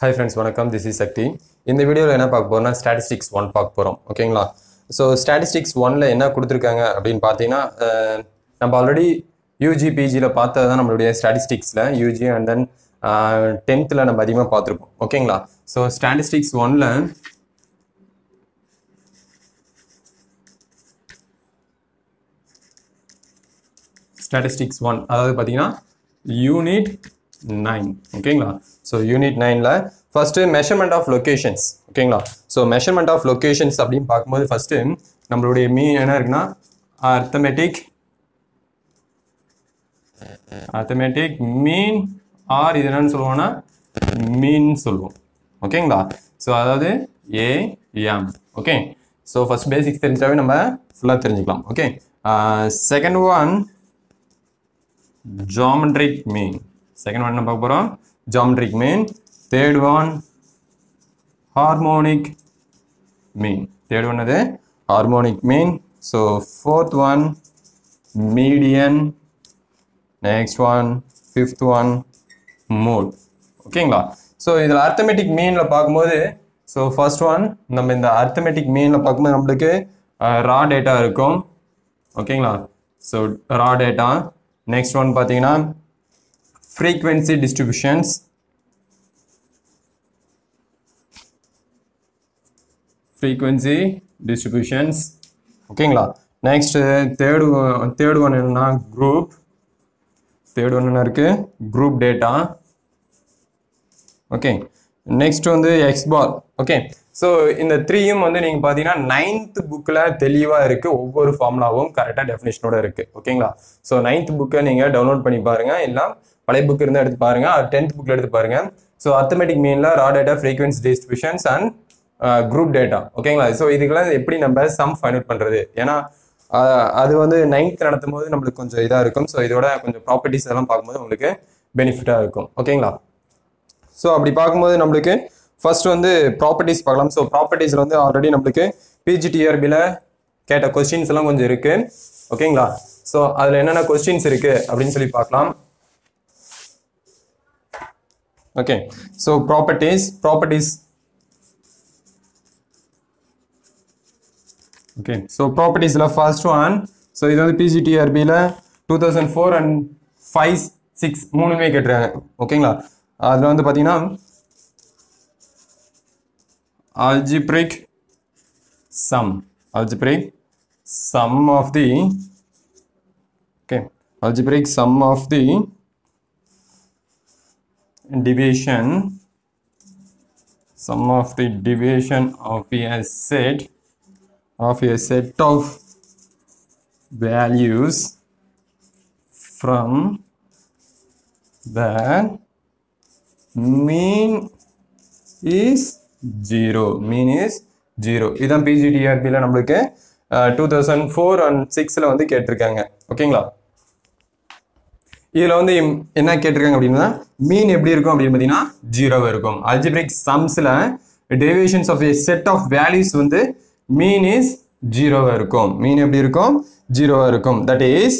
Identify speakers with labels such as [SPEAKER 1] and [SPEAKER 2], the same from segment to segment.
[SPEAKER 1] High friends வணக்கம். This is Shakti இந்த வீடியோவில் என்ன பார்க்க போகிறோம்னா ஸ்டாட்டிஸ்டிக்ஸ் ஒன் பார்க்க போகிறோம் ஓகேங்களா ஸோ ஸ்டாட்டிஸ்டிக்ஸ் ஒன்ல என்ன கொடுத்துருக்காங்க அப்படின்னு பார்த்தீங்கன்னா நம்ம ஆல்ரெடி யூஜி பிஜியில் பார்த்தது தான் நம்மளுடைய ஸ்டாட்டிஸ்டிக்ஸில் யூஜி அண்ட் தென் டென்த்தில் நம்ம அதிகமாக பார்த்துருப்போம். ஓகேங்களா ஸோ ஸ்டாட்டிஸ்டிக்ஸ் ஒனில் ஸ்டாட்டிஸ்டிக்ஸ் ஒன் அதாவது பார்த்தீங்கன்னா யூனிட் நைன் ஓகேங்களா? ஸோ யூனிட் நைனில் ஃபஸ்ட்டு மெஷர்மெண்ட் ஆஃப் லொக்கேஷன்ஸ் ஓகேங்களா? ஸோ மெஷர்மெண்ட் ஆஃப் லொக்கேஷன்ஸ் அப்படின்னு பார்க்கும்போது ஃபஸ்ட்டு நம்மளுடைய மீன் என்ன இருக்குன்னா அர்த்தமெட்டிக் அர்த்தமெட்டிக் மீன் ஆர் இது என்னன்னு சொல்லுவோம்னா மீன் சொல்லுவோம். ஓகேங்களா? ஸோ அதாவது AM okay? So first basics தெரிஞ்சாவே நம்ம ஃபுல்லாக தெரிஞ்சுக்கலாம் okay? Second one geometric mean second one என்ன பார்க்க போகிறோம் geometric mean third one harmonic mean third one அது harmonic mean so fourth one median next one fifth one mode. ஓகேங்களா so இதில் arithmetic மீனில் பார்க்கும்போது ஸோ ஃபர்ஸ்ட் ஒன் நம்ம இந்த அர்த்தமெட்டிக் மீனில் பார்க்கும்போது நம்மளுக்கு ரா டேட்டா இருக்கும். ஓகேங்களா so raw data next one பார்த்தீங்கன்னா frequency distributions. Frequency distributions. ஓகேங்களா நெக்ஸ்ட் தேர்டு தேர்ட் ஒன் என்னன்னா குரூப் தேர்ட் ஒன் என்ன இருக்கு? குரூப் டேட்டா ஓகே நெக்ஸ்ட் வந்து எக்ஸ்பால் ஓகே ஸோ இந்த த்ரீயும் வந்து நீங்கள் பார்த்தீங்கன்னா நைன்த் புக்கில் தெளிவாக இருக்குது ஒவ்வொரு ஃபார்முலாவும் கரெக்டாக டெஃபினேஷனோட இருக்குது ஓகேங்களா ஸோ நைன்த் புக்கை நீங்கள் டவுன்லோட் பண்ணி பாருங்கள் இல்லை பழைய புக் இருந்தால் எடுத்து பாருங்க. டென்த் புக்கில் எடுத்து பாருங்க. ஸோ அத்தமெட்டிக் மீனில் raw data frequency distributions and group data ஓகேங்களா ஸோ இதுக்கெல்லாம் எப்படி நம்ம சம் ஃபைன் அவுட் பண்ணுறது ஏன்னா அது வந்து நைன்த் நடத்தும் போது நம்மளுக்கு கொஞ்சம் இதாக இருக்கும். ஸோ இதோட கொஞ்சம் ப்ராப்பர்ட்டிஸ் எல்லாம் பார்க்கும்போது உங்களுக்கு பெனிஃபிட்டாக இருக்கும். ஓகேங்களா ஸோ அப்படி பார்க்கும்போது நம்மளுக்கு ஃபர்ஸ்ட் வந்து ப்ராப்பர்ட்டிஸ் பார்க்கலாம். ஸோ ப்ராப்பர்ட்டிஸில் வந்து ஆல்ரெடி நம்மளுக்கு பிஜிடிஆர்பியில் கேட்ட கொஸ்டின்ஸ் எல்லாம் கொஞ்சம் இருக்குது ஓகேங்களா ஸோ அதில் என்னென்ன கொஸ்டின்ஸ் இருக்குது அப்படின்னு சொல்லி பார்க்கலாம். Okay so properties properties okay so la first one. So இது வந்து பிஜிடிஆர்பியில் two thousand four and five six மூணுமே கேட்டிருக்காங்க. ஓகேங்களா? அதில் வந்து பார்த்தீங்கன்னா algebraic sum. Algebraic sum of the okay. Algebraic sum of the deviation sum of the deviation of a set of a set of values from the mean is zero mean is zero இதுதான் பிஜிடிஆர்பியில் நம்மளுக்கு two thousand four and சிக்ஸில் வந்து கேட்டிருக்காங்க ஓகேங்களா இதில் வந்து என்ன கேட்டிருக்காங்க அப்படின்னா மீன் எப்படி இருக்கும் அப்படின்னு பார்த்தீங்கன்னா ஜீரோவாக இருக்கும். Algebraic சம்ஸில் deviations of a set of values வந்து மீன் இஸ் ஜீரோவாக இருக்கும். மீன் எப்படி இருக்கும்? ஜீரோவாக இருக்கும். தட் இஸ்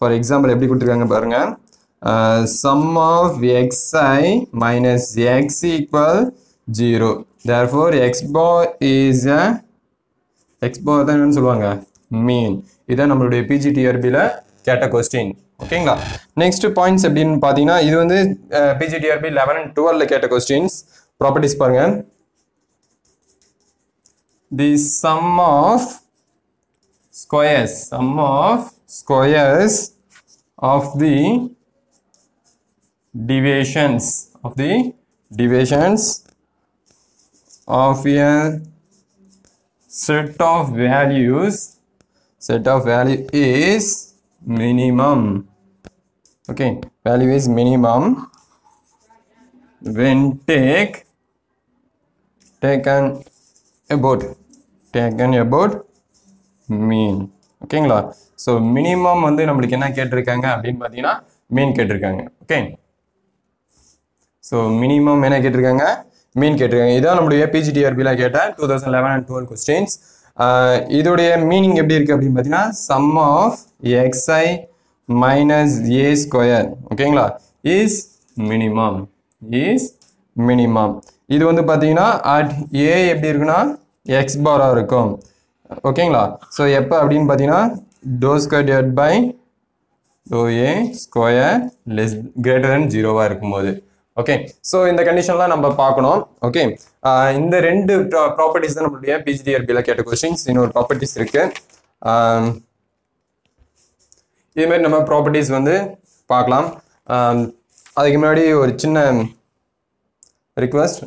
[SPEAKER 1] ஃபார் எக்ஸாம்பிள் எப்படி கொடுத்துருக்காங்க பாருங்கள் sum uh, of xi minus x equal zero therefore x bar is a x bar தான் என்னன்னு சொல்லுவாங்க? மீன் இதான் நம்மளுடைய பிஜிடிஆர்பியில் கேட்ட கொஸ்டின் ஓகேங்களா? நெக்ஸ்ட் பாயிண்ட்ஸ் எப்படின்னு பார்த்தீங்கன்னா இது வந்து பிஜிடிஆர்பி லெவன் அண்ட் டுவெல்ல கேட்ட கொஸ்டின்ஸ் ப்ராப்பர்ட்டிஸ் பாருங்க. The sum of squares sum of squares of the deviations of the deviations of a set of values set of value is minimum. Okay value is minimum. When take taken about taken about mean ஓகேங்களா so minimum வந்து நம்மளுக்கு என்ன கேட்டிருக்காங்க அப்படின்னு பார்த்தீங்கன்னா மீன் கேட்டிருக்காங்க. Okay so minimum என்ன கேட்டிருக்காங்க? மீன் கேட்டிருக்காங்க. இதான் நம்மளுடைய பிஜிடிஆர்பியில் கேட்ட two thousand eleven and twelve questions இதோடைய மீனிங் எப்படி இருக்கு அப்படின்னு பார்த்தீங்கன்னா sum of x i minus a square ஓகேங்களா? இஸ் மினிமம் இஸ் மினிமம் இது வந்து பார்த்தீங்கன்னா அட் ஏ எப்படி இருக்குன்னா எக்ஸ் பாராக இருக்கும். ஓகேங்களா? ஸோ எப்போ அப்படின்னு பார்த்தீங்கன்னா to square divide by to a square less greater then ஜீரோவாக இருக்கும்போது. ஓகே ஸோ இந்த கண்டிஷன்லாம் நம்ம பார்க்கணும். ஓகே இந்த ரெண்டு ப்ராப்பர்ட்டிஸ் தான் நம்மளுடைய பிஜிடிஆர்பியில் கேட்ட கொஸ்டின்ஸ் இன்னொரு ப்ராப்பர்ட்டிஸ் இருக்கு. இதுமாரி நம்ம ப்ராப்பர்ட்டிஸ் வந்து பார்க்கலாம். அதுக்கு முன்னாடி ஒரு சின்ன ரிக்வஸ்ட்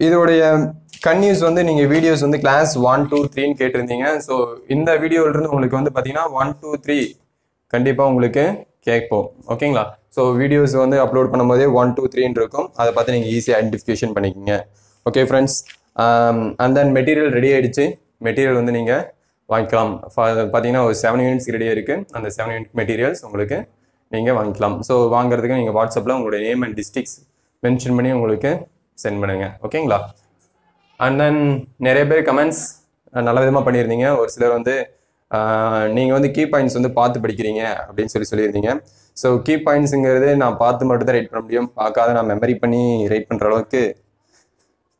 [SPEAKER 1] இதோடைய கன்யூஸ் வந்து நீங்கள் வீடியோஸ் வந்து கிளாஸ் ஒன் டூ த்ரீன்னு கேட்டிருந்தீங்க. ஸோ இந்த வீடியோவிலிருந்து உங்களுக்கு வந்து பார்த்தீங்கன்னா ஒன் டூ த்ரீ கண்டிப்பாக உங்களுக்கு கேட்போம். ஓகேங்களா ஸோ வீடியோஸ் வந்து அப்லோட் பண்ணும்போதே ஒன் டூ த்ரீன்னு இருக்கும். அதை பார்த்து நீங்கள் ஈஸியாக ஐடென்டிஃபிகேஷன் பண்ணிக்கோங்க. Okay friends and then material ready ஆகிடுச்சு மெட்டீரியல் வந்து நீங்கள் வாங்கிக்கலாம். பார்த்தீங்கன்னா ஒரு செவன் யூனிட்ஸ் ரெடியாக இருக்குது அந்த செவன் யூனிட் மெட்டீரியல்ஸ் உங்களுக்கு நீங்கள் வாங்கிக்கலாம். ஸோ வாங்குறதுக்கு நீங்கள் வாட்ஸ்அப்பில் உங்களுடைய நேம் அண்ட் டிஸ்ட்ரிக்ஸ் மென்ஷன் பண்ணி உங்களுக்கு சென்ட் பண்ணுங்கள் ஓகேங்களா அண்ட் தென் நிறைய பேர் கமெண்ட்ஸ் நல்ல விதமாக பண்ணியிருந்தீங்க. ஒரு சிலர் வந்து நீங்கள் வந்து கீ பாயிண்ட்ஸ் வந்து பார்த்து படிக்கிறீங்க அப்படின்னு சொல்லி சொல்லியிருந்தீங்க. ஸோ கீ பாயிண்ட்ஸுங்கிறது நான் பார்த்து மட்டும் தான் ரைட் பண்ண முடியும். பார்க்காத நான் மெமரி பண்ணி ரைட் பண்ணுற அளவுக்கு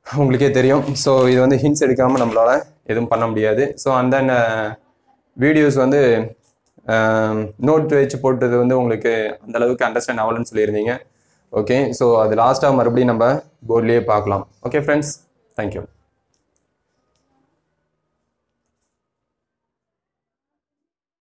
[SPEAKER 1] உங்களுக்கே தெரியும். ஸோ இது வந்து ஹிண்ட்ஸ் எடுக்காமல் நம்மளால எதுவும் பண்ண முடியாது. ஸோ அந்த வீடியோஸ் வந்து நோட் வச்சு போட்டது வந்து உங்களுக்கு அந்த அளவுக்கு அண்டர்ஸ்டாண்ட் ஆகலன்னு சொல்லியிருந்தீங்க. ஓகே ஸோ அது லாஸ்ட்டாக மறுபடியும் நம்ம போர்ட்லேயே பார்க்கலாம். Okay friends thank you